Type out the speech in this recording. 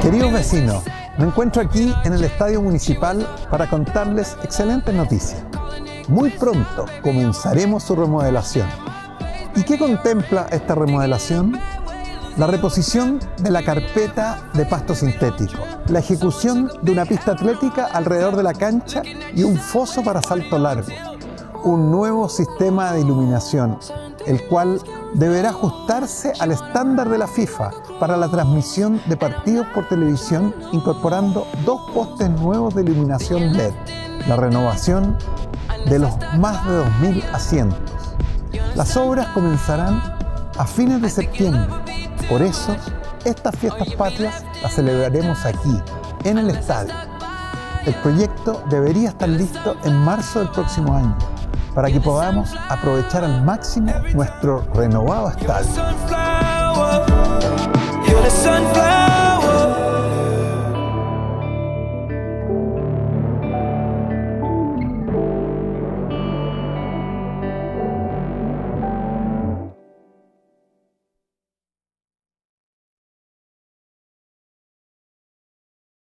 Queridos vecinos, me encuentro aquí en el Estadio Municipal para contarles excelentes noticias. Muy pronto comenzaremos su remodelación. ¿Y qué contempla esta remodelación? La reposición de la carpeta de pasto sintético, la ejecución de una pista atlética alrededor de la cancha y un foso para salto largo, un nuevo sistema de iluminación, el cual deberá ajustarse al estándar de la FIFA para la transmisión de partidos por televisión incorporando dos postes nuevos de iluminación LED, la renovación de los más de 2.000 asientos. Las obras comenzarán a fines de septiembre, por eso estas fiestas patrias las celebraremos aquí, en el estadio. El proyecto debería estar listo en marzo del próximo año para que podamos aprovechar al máximo nuestro renovado estadio.